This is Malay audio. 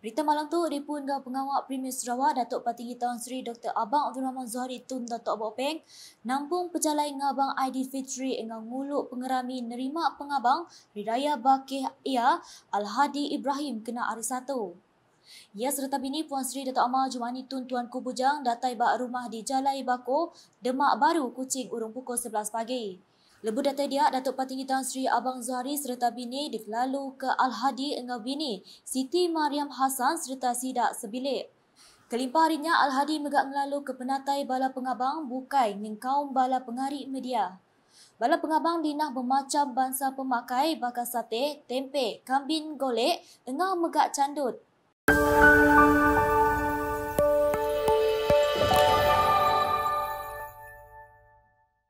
Berita malam tu dipun dengan pengawal Premier Sarawak Datuk Patinggi Tan Sri Dr. Abang Abdul Rahman Zuhari Tun Datuk Abang Peng nampung pejalai ngabang Aidilfitri dengan nguluk pengerami nerima pengabang Ridaya Bakih Ia Al-Hadi Ibrahim kena hari satu. Ya serta bini Puan Sri Datuk Amal Jumani Tun Tuan Kubujang datai bak rumah di Jalai Bako, Demak Baru, Kuching urung pukul 11 pagi. Lebu data dia, Datuk Patinggi Tan Sri Abang Zuhari serta bini diklalu ke Al-Hadi dengan bini Siti Mariam Hassan serta sidak sebilik. Kelimpah harinya, Al-Hadi megak ngelalu ke penatai bala pengabang bukai dengan kaum bala pengari media. Bala pengabang dinah bermacam bangsa pemakai bakal sate, tempe, kambing golek, engah megak candut.